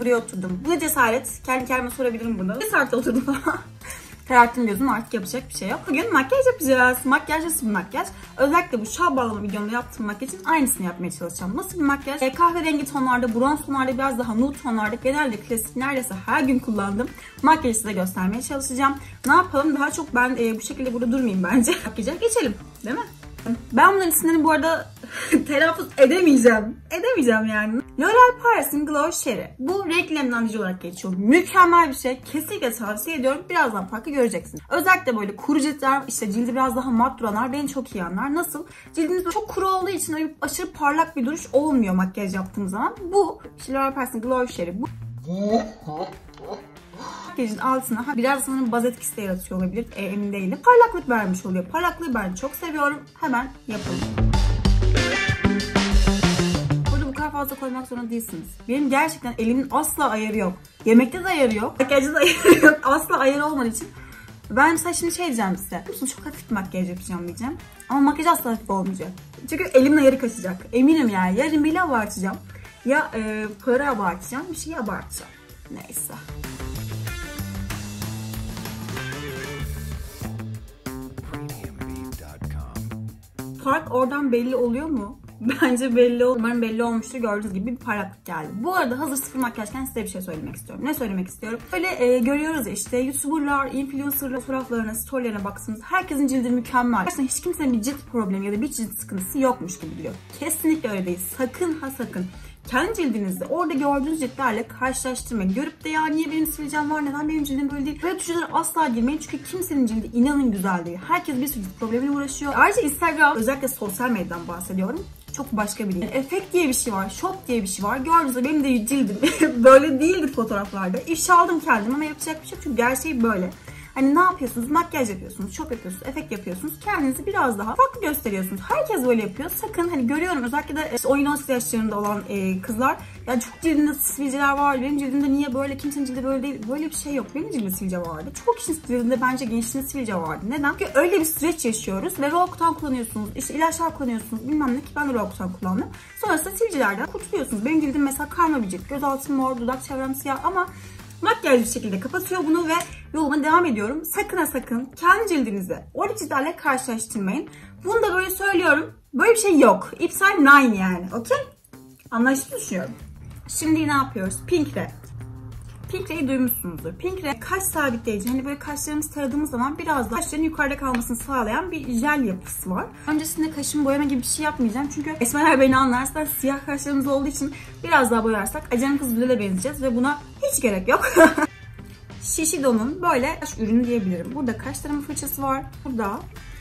buraya oturdum. Bu cesaret? Kendi kendime sorabilirim bunu. Saat oturdum falan. Kararttım gözüm artık yapacak bir şey yok. Bugün makyaj yapacağız. Makyaj nasıl bir makyaj? Özellikle bu şal bağlama videomda yaptığım makyajın aynısını yapmaya çalışacağım. Nasıl bir makyaj? E, kahverengi tonlarda, bronz tonlarda, biraz daha nude tonlarda genelde klasik neredeyse her gün kullandığım makyajı size göstermeye çalışacağım. Ne yapalım? Daha çok ben e, bu şekilde burada durmayayım bence. Makyaja geçelim. Değil mi? Ben bunların isimlerini bu arada telaffuz edemeyeceğim. Edemeyeceğim yani. L'Oreal Paris'in Glow Sherry. Bu renk nemlendirici olarak geçiyor. Mükemmel bir şey. Kesinlikle tavsiye ediyorum. Birazdan farkı göreceksiniz. Özellikle böyle kuru ciltler, işte cildi biraz daha mat duranlar beni çok iyi anlar. Nasıl? Cildiniz çok kuru olduğu için aşırı parlak bir duruş olmuyor makyaj yaptığım zaman. Bu işte L'Oreal Paris'in Glow Sherry. Bu makyajın altına biraz sanırım baz etkisi de yaratıyor olabilir. E, emin değilim. Parlaklık vermiş oluyor. Parlaklığı ben çok seviyorum. Hemen yapalım. Fazla koymak zorunda değilsiniz. Benim gerçekten elimin asla ayarı yok. Yemekte de ayarı yok. Makyajda da ayarı yok. Asla ayarı olmadığı için. Ben mesela şimdi şey diyeceğim size. Musun çok hafif bir makyaj yapacağım diyeceğim. Ama makyaj asla hafif olmayacak. Çünkü elimin ayarı kaçacak. Eminim yani. Ya rimeli abartacağım. Ya e, para abartacağım. Bir şey abartacağım. Neyse. Fark oradan belli oluyor mu? Bence belli ol. Umarım belli olmuştur. Gördüğünüz gibi bir parlaklık geldi. Bu arada hazır sıfır makyajken size bir şey söylemek istiyorum. Ne söylemek istiyorum? Böyle e, görüyoruz işte YouTuber'lar, influencer'lar fotoğraflarına, storylerine baksanız herkesin cildi mükemmel. Gerçekten hiç kimsenin bir cilt problemi ya da bir cilt sıkıntısı yokmuş gibi diyor. Kesinlikle öyle değil. Sakın ha sakın kendi cildinizde orada gördüğünüz ciltlerle karşılaştırmayın. Görüp de ya niye benim sivilcem var neden benim cildim böyle değil. Böyle düşüncelere asla girmeyin çünkü kimsenin cildi inanın güzel değil. Herkes bir sürü cilt problemiyle uğraşıyor. Ayrıca Instagram özellikle sosyal medyadan bahsediyorum çok başka bir değil. Efekt diye bir şey var, shop diye bir şey var. Gördüğünüz benim de cildim böyle değildir fotoğraflarda. İfşa aldım kendim ama yapacak bir şey yok çünkü gerçeği böyle. Hani ne yapıyorsunuz? Makyaj yapıyorsunuz, şop yapıyorsunuz, efekt yapıyorsunuz. Kendinizi biraz daha farklı gösteriyorsunuz. Herkes böyle yapıyor. Sakın hani görüyorum özellikle de işte 17 yaşlarında olan e, kızlar ya çok cildinde sivilceler var. Benim cildimde niye böyle? Kimsenin cildi böyle değil. Böyle bir şey yok. Benim cildimde sivilce vardı. Çok kişinin cildinde bence gençliğinde sivilce vardı. Neden? Çünkü öyle bir süreç yaşıyoruz ve Roaccutane kullanıyorsunuz. İşte ilaçlar kullanıyorsunuz. Bilmem ne ki ben de Roaccutane kullandım. Sonrasında sivilcelerden kurtuluyorsunuz. Benim cildim mesela karma bir cilt. Göz altım mor, dudak çevrem siyah ama makyaj bir şekilde kapatıyor bunu ve yoluma devam ediyorum. Sakın ha sakın kendi cildinizi o ciltlerle karşılaştırmayın. Bunu da böyle söylüyorum. Böyle bir şey yok. İpsal nine yani. Okey? Anlaşıldı düşünüyorum. Şimdi ne yapıyoruz? Pink Red. Pink Red'i duymuşsunuzdur. Pink Red kaş sabitleyici. Hani böyle kaşlarımızı taradığımız zaman biraz daha kaşların yukarıda kalmasını sağlayan bir jel yapısı var. Öncesinde kaşımı boyama gibi bir şey yapmayacağım. Çünkü esmerler beni anlarsa siyah kaşlarımız olduğu için biraz daha boyarsak Acem Kız Lüle'le benzeyeceğiz ve buna hiç gerek yok. Shiseido'nun böyle kaş ürünü diyebilirim. Burada kaş tarama fırçası var. Burada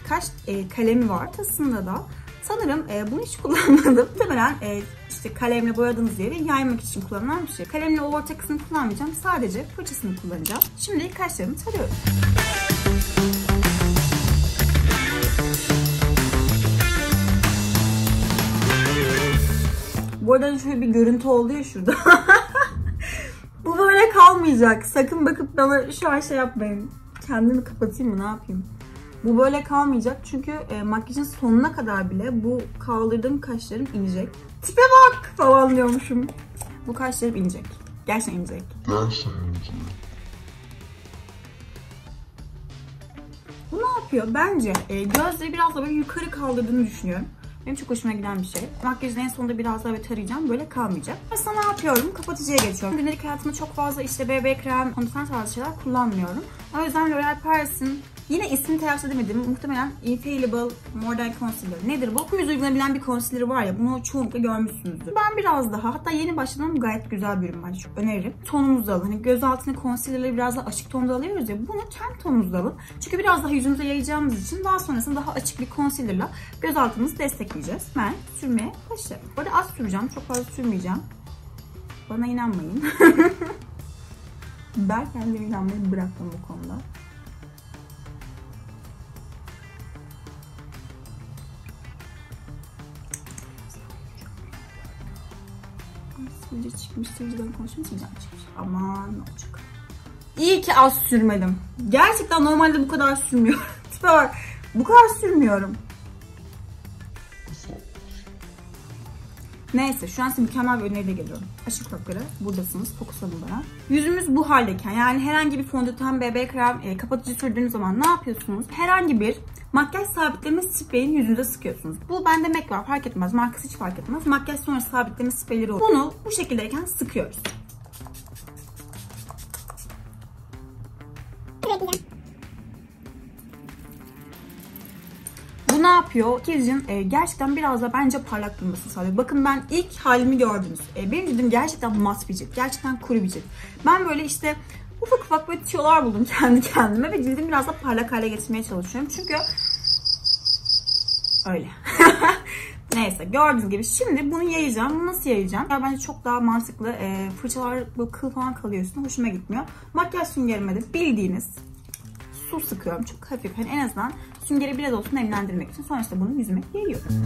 kaş e, kalemi var. Tasında da Sanırım e, bunu hiç kullanmadım. Muhtemelen e, işte kalemle boyadığınız yeri yaymak için kullanılan bir şey. Kalemle o orta kısmını kullanmayacağım. Sadece fırçasını kullanacağım. Şimdi kaşlarımı tarıyorum. Bu arada şöyle bir görüntü oluyor şurada. Kalmayacak. Sakın bakıp bana şu an şey yapmayın. Kendimi kapatayım mı ne yapayım? Bu böyle kalmayacak çünkü e, makyajın sonuna kadar bile bu kaldırdığım kaşlarım inecek. Tipe bak falan diyormuşum. Bu kaşlarım inecek. Gerçekten inecek. Gerçekten inecek. Bu ne yapıyor? Bence e, gözleri biraz da böyle yukarı kaldırdığını düşünüyorum. Benim çok hoşuma giden bir şey. Makyajın en sonunda biraz daha böyle tarayacağım. Böyle kalmayacak. Aslında ne yapıyorum? Kapatıcıya geçiyorum. Gündelik hayatımda çok fazla işte BB krem, fondöten tarzı şeyler kullanmıyorum. O yüzden L'Oreal Paris'in Yine ismini telaffuz edemedim. Muhtemelen Infallible Mordant Concealer. Nedir bu? Yüz uygulanabilen bir concealer var ya. Bunu çoğunlukla görmüşsünüzdür. Ben biraz daha hatta yeni başladım gayet güzel bir ürün bence. Çok öneririm. Tonumuzu alın. Hani göz altına concealer'ları biraz daha açık tonda alıyoruz ya. Bunu kendi tonumuzda alın. Çünkü biraz daha yüzümüze yayacağımız için daha sonrasında daha açık bir concealer'la göz altımızı destekleyeceğiz. Ben sürmeye başlarım. Bu arada az süreceğim. Çok fazla sürmeyeceğim. Bana inanmayın. ben kendime inanmayı bıraktım bu konuda. Sivilce çıkmış, sivilceden konuşuyorum, sivilcem çıkmış. Aman ne olacak. İyi ki az sürmedim. Gerçekten normalde bu kadar sürmüyorum. Tipe bak. Bu kadar sürmüyorum. Neyse şu an size mükemmel bir öneriyle geliyorum. Aşık kulakları buradasınız. Fokuslanın bana. Yüzümüz bu haldeyken yani herhangi bir fondöten, BB krem, e, kapatıcı sürdüğünüz zaman ne yapıyorsunuz? Herhangi bir makyaj sabitleme spreyini yüzünüze sıkıyorsunuz. Bu bende MAC var fark etmez. Markası hiç fark etmez. Makyaj sonrası sabitleme spreyleri oluyor. Bunu bu şekildeyken sıkıyoruz. Bu ne yapıyor? Kircin e, gerçekten biraz da bence parlak durmasını sağlıyor. Bakın ben ilk halimi gördünüz. E, benim cildim gerçekten mat bir cilt. Gerçekten kuru bir cilt. Ben böyle işte ufak ufak böyle tiyolar buldum kendi kendime ve cildimi biraz da parlak hale getirmeye çalışıyorum. Çünkü öyle. Neyse gördüğünüz gibi şimdi bunu yayacağım. Nasıl yayacağım? Ya bence çok daha mantıklı. E, fırçalar böyle kıl falan kalıyor üstüne. Hoşuma gitmiyor. Makyaj süngerime de bildiğiniz su sıkıyorum. Çok hafif. Hani en azından süngeri biraz olsun nemlendirmek için. Sonrasında bunu yüzüme yayıyorum.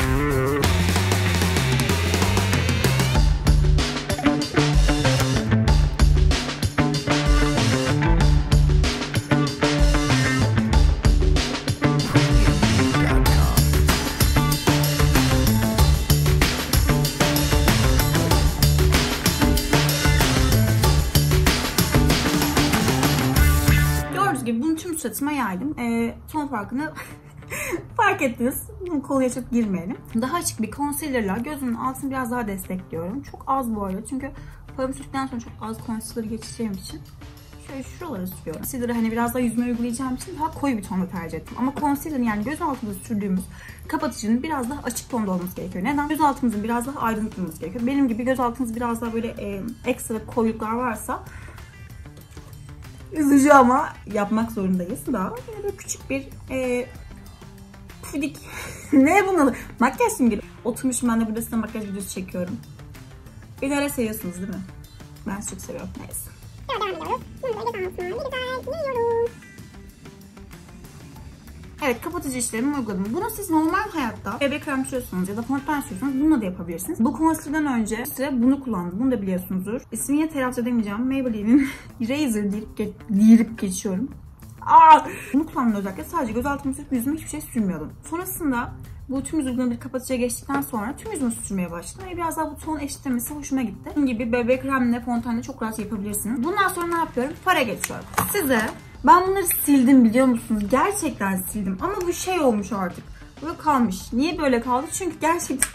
Suratıma yaydım. Ee, son farkını fark ettiniz. Konuya çok girmeyelim. Daha açık bir concealer'la gözümün altını biraz daha destekliyorum. Çok az bu arada çünkü farımı sürdükten sonra çok az concealer geçeceğim için şöyle şuralara sürüyorum. Concealer'ı hani biraz daha yüzüme uygulayacağım için daha koyu bir tonda tercih ettim. Ama concealer'ın yani göz altında sürdüğümüz kapatıcının biraz daha açık tonda olması gerekiyor. Neden? Göz altımızın biraz daha aydınlatılması gerekiyor. Benim gibi göz altınız biraz daha böyle e, ekstra koyuluklar varsa üzücü ama yapmak zorundayız da. Yine böyle küçük bir e, pudik. ne bunun adı? Makyaj simgeli. Oturmuşum ben de burada size makyaj videosu çekiyorum. Beni öyle seviyorsunuz değil mi? Ben çok seviyorum. Neyse. Devam ediyoruz. Bunu da göz altına bir güzel yiyoruz. Evet kapatıcı işlemimi uyguladım. Bunu siz normal hayatta BB krem sürüyorsanız ya da fondöten sürüyorsanız bununla da yapabilirsiniz. Bu concealer'dan önce size bunu kullandım. Bunu da biliyorsunuzdur. İsmini telaffuz edemeyeceğim. Maybelline'in Razor deyip, ge deyip geçiyorum. Aa! Bunu kullandım özellikle. Sadece göz altımı sürüp yüzüme hiçbir şey sürmüyordum. Sonrasında bu tüm yüz uygulama bir kapatıcıya geçtikten sonra tüm yüzümü sürmeye başladım. Ve biraz daha bu ton eşitlemesi hoşuma gitti. Bunun gibi BB kremle fontenle çok rahat yapabilirsiniz. Bundan sonra ne yapıyorum? Fara geçiyorum. Size ben bunları sildim biliyor musunuz? Gerçekten sildim. Ama bu şey olmuş artık. Böyle kalmış. Niye böyle kaldı? Çünkü gerçekten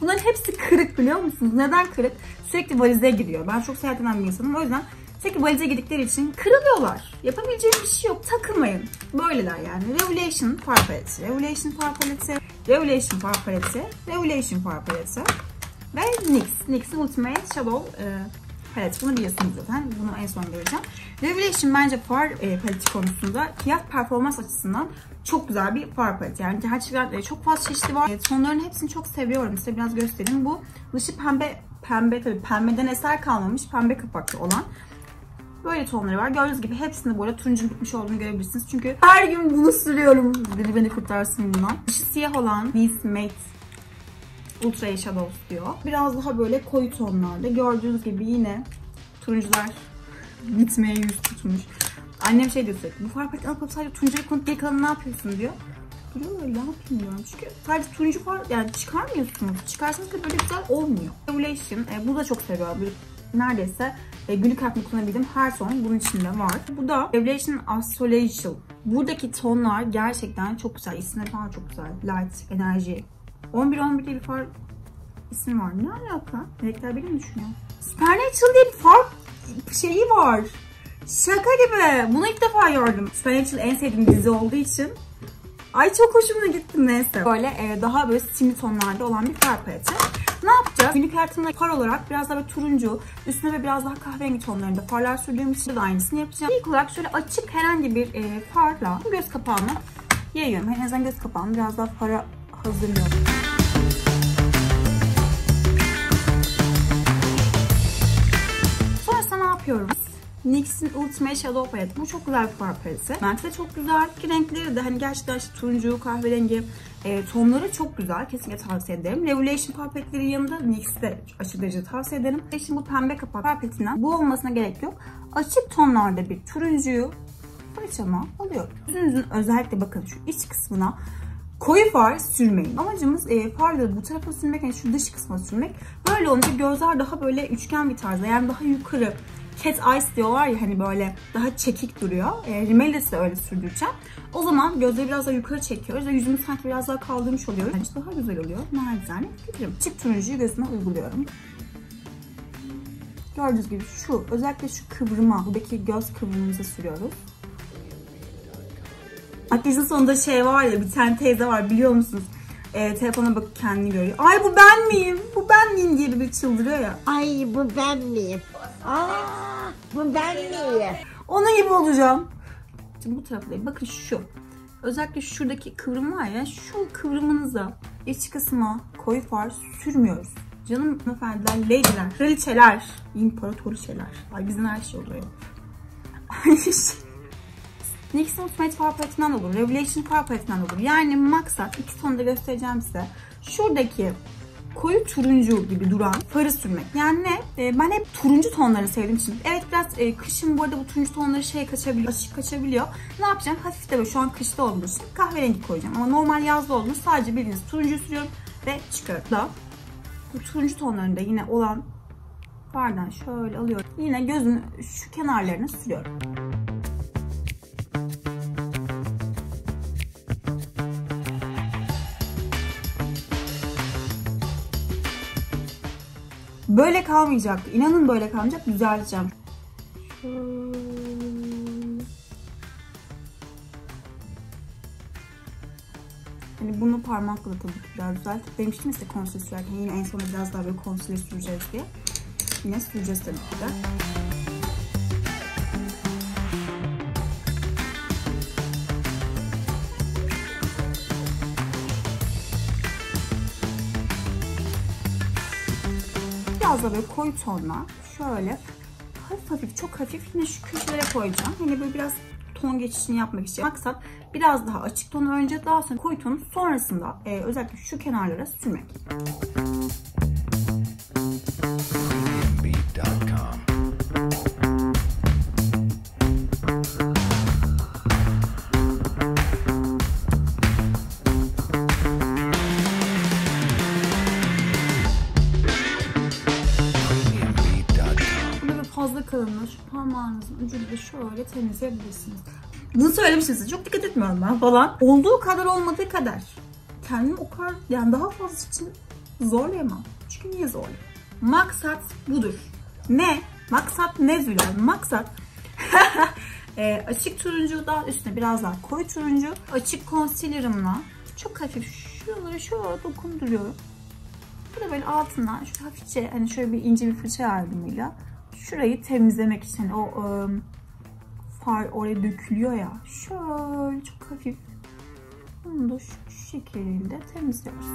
bunların hepsi kırık biliyor musunuz? Neden kırık? Sürekli valize giriyor. Ben çok seyahat eden bir insanım. O yüzden sürekli valize girdikleri için kırılıyorlar. Yapabileceğim bir şey yok. Takılmayın. Böyleler yani. Revelation far paleti. Revelation far paleti. Revelation far paleti. Revelation far paleti. Ve NYX. NYX'in Ultimate Shadow e, palet. Bunu biliyorsunuz zaten. Bunu en son göreceğim. Revelation bence far e, paleti konusunda fiyat performans açısından çok güzel bir far paleti. Yani gerçekten e, çok fazla çeşitli var. E, tonların hepsini çok seviyorum. Size biraz göstereyim. Bu dışı pembe pembe tabii pembeden eser kalmamış pembe kapaklı olan Böyle tonları var. Gördüğünüz gibi hepsinde bu arada turuncunun bitmiş olduğunu görebilirsiniz. Çünkü her gün bunu sürüyorum. Biri beni kurtarsın bundan. Dışı siyah olan Beast Mate Ultra Shadows diyor. Biraz daha böyle koyu tonlarda. Gördüğünüz gibi yine turuncular bitmeye yüz tutmuş. Annem şey diyor sürekli. Bu far paleti alıp sadece turuncuyu konup geri kalanı ne yapıyorsun diyor. Duruyor öyle ne yapayım diyorum. Çünkü sadece turuncu far yani çıkarmıyorsunuz. Çıkarsanız da böyle güzel olmuyor. Revelation. E, bu da çok seviyorum. Neredeyse e, günlük hayatta kullanabildiğim her ton bunun içinde var. Bu da Revelation Isolation. Buradaki tonlar gerçekten çok güzel. İsimleri falan çok güzel. Light, enerji. 11-11 diye bir far ismi var. Ne alaka? Melekler beni mi düşünüyor? Supernatural diye bir far şeyi var. Şaka gibi. Bunu ilk defa gördüm. Supernatural en sevdiğim dizi olduğu için Ay çok hoşuma gitti neyse. Böyle e, daha böyle simli tonlarda olan bir far paleti. Ne yapacağız? Günlük hayatımda far olarak biraz daha turuncu, üstüne ve biraz daha kahverengi tonlarında farlar sürdüğüm için de aynısını yapacağım. İlk olarak şöyle açık herhangi bir e, farla göz kapağımı yayıyorum. En azından göz kapağımı biraz daha fara hazırlıyorum. Yapıyorum? NYX'in Ultimate Shadow Palette. Bu çok güzel bir far paleti. Bence de çok güzel. Ki renkleri de hani gerçekten işte turuncu, kahverengi e, tonları çok güzel. Kesinlikle tavsiye ederim. Revelation far yanında NYX'i de aşırı derecede tavsiye ederim. Şimdi bu pembe kapak far paletinden bu olmasına gerek yok. Açık tonlarda bir turuncuyu fırçama alıyorum. Yüzünüzün özellikle bakın şu iç kısmına koyu far sürmeyin. Amacımız e, farları bu tarafa sürmek, yani şu dış kısma sürmek. Böyle olunca gözler daha böyle üçgen bir tarzda yani daha yukarı cat eyes diyorlar ya hani böyle daha çekik duruyor. E, rimeli de size öyle sürdüreceğim. O zaman gözleri biraz daha yukarı çekiyoruz ve yüzümü sanki biraz daha kaldırmış oluyoruz. Bence daha güzel oluyor. Nacizane fikrim. Çık turuncuyu gözüme uyguluyorum. Gördüğünüz gibi şu özellikle şu kıvrıma, buradaki göz kıvrımımıza sürüyoruz. Makyajın sonunda şey var ya bir tane teyze var biliyor musunuz? Ee, telefona bakıp kendini görüyor. Ay bu ben miyim? Bu ben miyim diye bir çıldırıyor ya. Ay bu ben miyim? Aa, ben miyim? Onun gibi olacağım. Şimdi bu tarafta bakın şu. Özellikle şuradaki kıvrım var ya şu kıvrımınıza iç kısma koyu far sürmüyoruz. Canım hanımefendiler, lady'ler, kraliçeler, imparatoriçeler. Ay bizden her şey oluyor. NYX'in Ultimate Far Paletinden olur, Revelation Far Paletinden olur. Yani maksat iki tonda göstereceğim size. Şuradaki koyu turuncu gibi duran farı sürmek. Yani ne? E, ben hep turuncu tonları sevdiğim için. Evet biraz e, kışın bu arada bu turuncu tonları şey kaçabiliyor, açık kaçabiliyor. Ne yapacağım? Hafif de böyle şu an kışta olduğu için kahverengi koyacağım. Ama normal yazda olduğunu sadece bildiğiniz turuncu sürüyorum ve çıkarıp da bu turuncu tonlarında yine olan fardan şöyle alıyorum. Yine gözün şu kenarlarına sürüyorum. Böyle kalmayacak. İnanın böyle kalmayacak. Düzelteceğim. Hani bunu parmakla tabii ki biraz düzelt. Demiştim işte konsül sürerken yine en sonunda biraz daha böyle konsüle süreceğiz diye. Yine süreceğiz tabii ki de. Biraz da böyle koyu tonla şöyle hafif çok hafif yine şu köşelere koyacağım. Hani böyle biraz ton geçişini yapmak için. Maksat biraz daha açık tonu önce daha sonra koyu tonu sonrasında e, özellikle şu kenarlara sürmek. Şöyle temizleyebilirsiniz. Bunu söylemiştim size. Çok dikkat etmiyorum ben falan. Olduğu kadar olmadığı kadar. Kendimi o kadar yani daha fazla için zorlayamam. Çünkü niye zorlayayım? Maksat budur. Ne? Maksat ne Zülal? Maksat e, açık turuncudan üstüne biraz daha koyu turuncu. Açık concealer'ımla çok hafif şuraları şöyle dokunduruyorum. Bu da böyle altından şu hafifçe hani şöyle bir ince bir fırça yardımıyla şurayı temizlemek için o ım, far oraya dökülüyor ya. Şöyle çok hafif bunu da şu, şekilde temizliyoruz.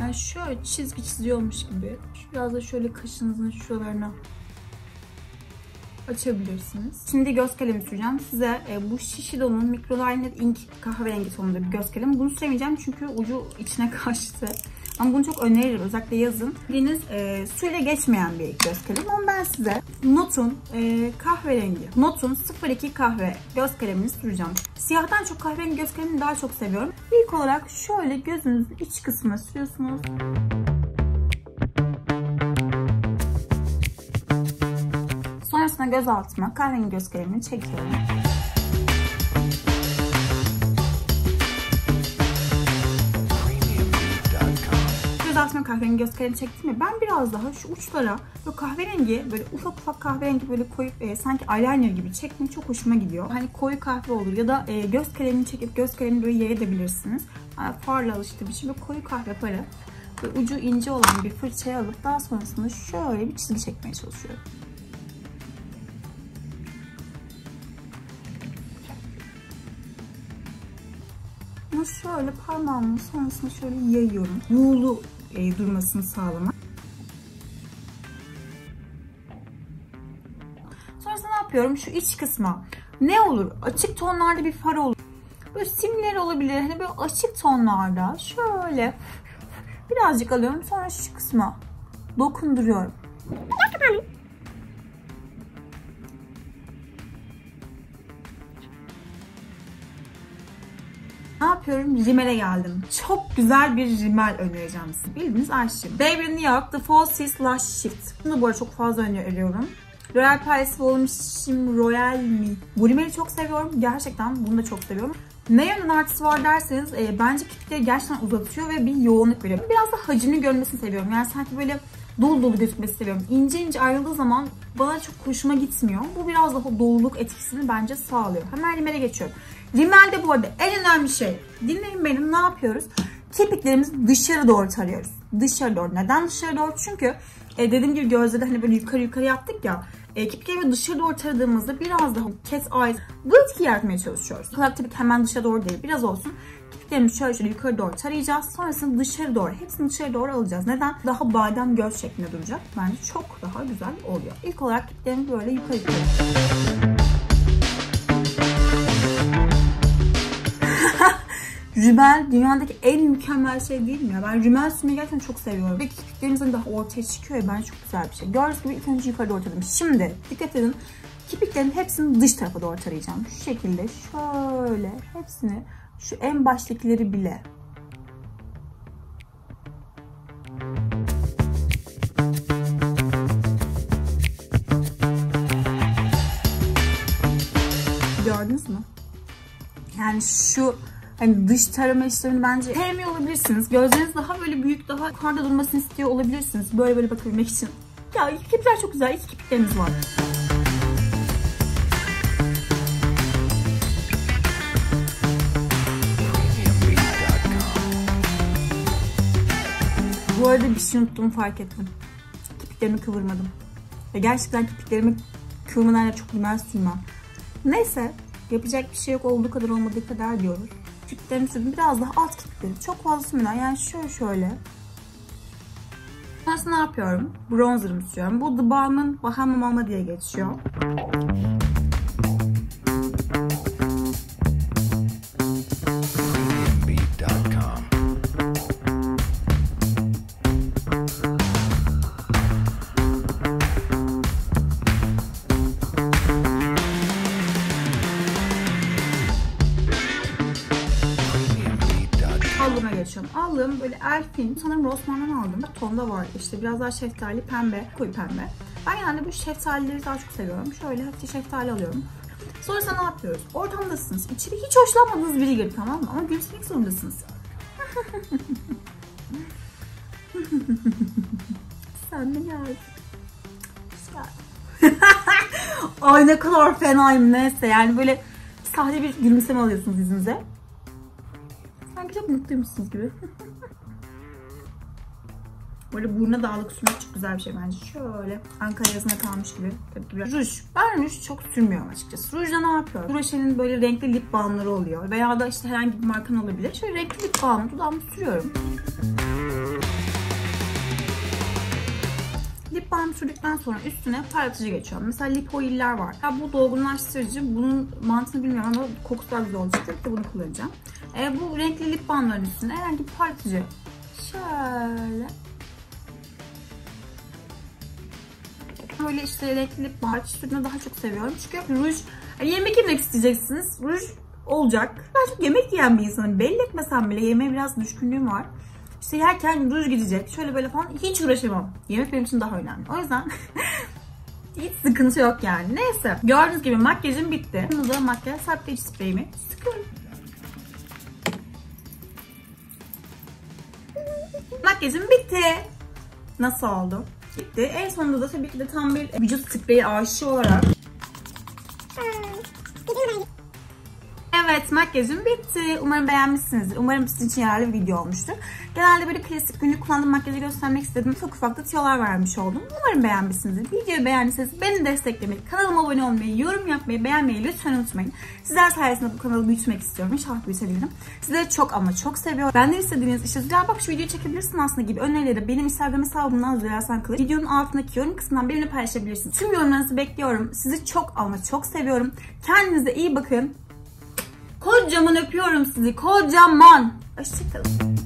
Yani şöyle çizgi çiziyormuş gibi. Biraz da şöyle kaşınızın şuralarına açabilirsiniz. Şimdi göz kalemi süreceğim. Size e, bu Shiseido'nun Microliner Ink kahverengi tonunda bir göz kalemi. Bunu süremeyeceğim çünkü ucu içine kaçtı. Ama bunu çok öneririm. Özellikle yazın. Bildiğiniz e, suyla geçmeyen bir göz kalemi. Ama ben size Notun e, kahverengi, Notun 02 kahve göz kalemini süreceğim. Siyahtan çok kahverengi göz kalemini daha çok seviyorum. İlk olarak şöyle gözünüzün iç kısmına sürüyorsunuz. Sonrasında göz altıma kahverengi göz kalemini çekiyorum. Kahverengi göz kalemi çektim ya ben biraz daha şu uçlara böyle kahverengi böyle ufak ufak kahverengi böyle koyup e, sanki eyeliner gibi çekmek çok hoşuma gidiyor. Hani koyu kahve olur ya da e, göz kalemini çekip göz kalemini böyle yayabilirsiniz. Yani farla alıştığım için böyle koyu kahve farı ve ucu ince olan bir fırçaya alıp daha sonrasında şöyle bir çizgi çekmeye çalışıyorum. Bunu şöyle parmağımın sonrasında şöyle yayıyorum. Buğulu e, durmasını sağlamak. Sonrasında ne yapıyorum? Şu iç kısma ne olur? Açık tonlarda bir far olur. Böyle simler olabilir. Hani böyle açık tonlarda şöyle birazcık alıyorum. Sonra şu kısma dokunduruyorum. Yapıyorum? Rimmel'e geldim. Çok güzel bir rimel önereceğim size. Bildiğiniz Ayşe. Baby New York The Falsies Lash Shift. Bunu bu arada çok fazla öneriyorum. L'Oreal Paris Volumishim Royal Mi. Bu rimeli çok seviyorum. Gerçekten bunu da çok seviyorum. Ne yönden artısı var derseniz e, bence kirpikleri gerçekten uzatıyor ve bir yoğunluk veriyor. Biraz da hacimli görünmesini seviyorum. Yani sanki böyle dolu dolu gözükmesi seviyorum. İnce ince ayrıldığı zaman bana çok hoşuma gitmiyor. Bu biraz daha doluluk etkisini bence sağlıyor. Hemen rimele geçiyorum. Rimelde bu arada en önemli şey. Dinleyin benim ne yapıyoruz? Kirpiklerimizi dışarı doğru tarıyoruz. Dışarı doğru. Neden dışarı doğru? Çünkü e, dediğim gibi gözde de hani böyle yukarı yukarı yaptık ya. E, kirpiklerimi dışarı doğru taradığımızda biraz daha cat eyes bu etki yaratmaya çalışıyoruz. Kadar tabii ki hemen dışarı doğru değil. Biraz olsun. Kirpiklerimizi şöyle şöyle yukarı doğru tarayacağız. Sonrasında dışarı doğru. Hepsini dışarı doğru alacağız. Neden? Daha badem göz şeklinde duracak. Bence çok daha güzel oluyor. İlk olarak kirpiklerimi böyle yukarı yukarı Rümel dünyadaki en mükemmel şey değil mi ya? Ben rümel sürmeyi gerçekten çok seviyorum. Ve kirpiklerimizin daha ortaya çıkıyor ya bence çok güzel bir şey. Gördüğünüz gibi ilk önce yukarı doğru taradım. Şimdi dikkat edin. Kirpiklerin hepsini dış tarafa doğru tarayacağım. Şu şekilde şöyle hepsini şu en baştakileri bile Gördünüz mü? Yani şu hani dış tarama işlemini bence sevmiyor olabilirsiniz. Gözleriniz daha böyle büyük, daha yukarıda durmasını istiyor olabilirsiniz. Böyle böyle bakabilmek için. Ya kirpikler çok güzel. İki kirpiklerimiz var. Bu arada bir şey unuttuğumu fark ettim. Kirpiklerimi kıvırmadım. Ve gerçekten kirpiklerimi kıvırmadan da çok rimel sürmem. Neyse yapacak bir şey yok olduğu kadar olmadığı kadar diyoruz. Sürdüm. Biraz daha alt kirpikleri. Çok fazla sürmeden yani şöyle şöyle. Sonrasında ne yapıyorum? Bronzer'ımı sürüyorum. Bu The Balm'ın Bahama Mama diye geçiyor. Allığım böyle Elf'in sanırım Rossmann'dan aldım. Tonda var işte biraz daha şeftali, pembe, koyu pembe. Ben genelde bu şeftalileri daha çok seviyorum. Şöyle hafif şeftali alıyorum. Sonrasında ne yapıyoruz? Ortamdasınız. İçeri hiç hoşlanmadığınız biri girdi tamam mı? Ama gülümsemek zorundasınız. Sen geldin? Güzel. Ay ne kadar fenayım neyse yani böyle sahte bir gülümseme alıyorsunuz yüzünüze. Sanki çok mutluymuşsunuz gibi. Böyle buruna dağlık sürmek çok güzel bir şey bence. Şöyle Ankara yazına kalmış gibi. Tabii ki biraz. Ruj. Ben ruj çok sürmüyorum açıkçası. Rujda ne yapıyorum? Roche'nin böyle renkli lip balmları oluyor. Veya da işte herhangi bir markan olabilir. Şöyle renkli lip balmı dudağımı sürüyorum. Lip balm sürdükten sonra üstüne parlatıcı geçiyorum. Mesela lip oil'ler var. Ya bu dolgunlaştırıcı. Bunun mantığını bilmiyorum ama kokusu daha güzel olacaktır. Bir de bunu kullanacağım. E, bu renkli lip balmların üstüne herhangi bir parlatıcı. Şöyle. Böyle işte renkli lip balm sürdüğünü daha çok seviyorum. Çünkü ruj, hani yemek yemek isteyeceksiniz. Ruj olacak. Ben çok yemek yiyen bir insanım. Belli etmesem bile yemeğe biraz düşkünlüğüm var. İşte yerken ruj gidecek. Şöyle böyle falan hiç uğraşamam. Yemek benim için daha önemli. O yüzden hiç sıkıntı yok yani. Neyse. Gördüğünüz gibi makyajım bitti. Şimdi da makyaj serpleyici spreyimi sıkıyorum. Makyajım bitti. Nasıl oldu? Bitti. En sonunda da tabii ki de tam bir vücut spreyi aşığı olarak makyajım bitti. Umarım beğenmişsinizdir. Umarım sizin için yararlı bir video olmuştur. Genelde böyle klasik günlük kullandığım makyajı göstermek istedim. Ufak ufak da tiyolar vermiş oldum. Umarım beğenmişsinizdir. Videoyu beğendiyseniz beni desteklemeyi, kanalıma abone olmayı, yorum yapmayı, beğenmeyi lütfen unutmayın. Sizler sayesinde bu kanalı büyütmek istiyorum. İnşallah büyütebilirim. Sizleri çok ama çok seviyorum. Benden istediğiniz işte Zülal bak şu videoyu çekebilirsin aslında gibi önerileri benim Instagram hesabımdan Zülal Sankılıç. Videonun altındaki yorum kısmından benimle paylaşabilirsiniz. Tüm yorumlarınızı bekliyorum. Sizi çok ama çok seviyorum. Kendinize iyi bakın. Kocaman öpüyorum sizi. Kocaman. Hoşçakalın.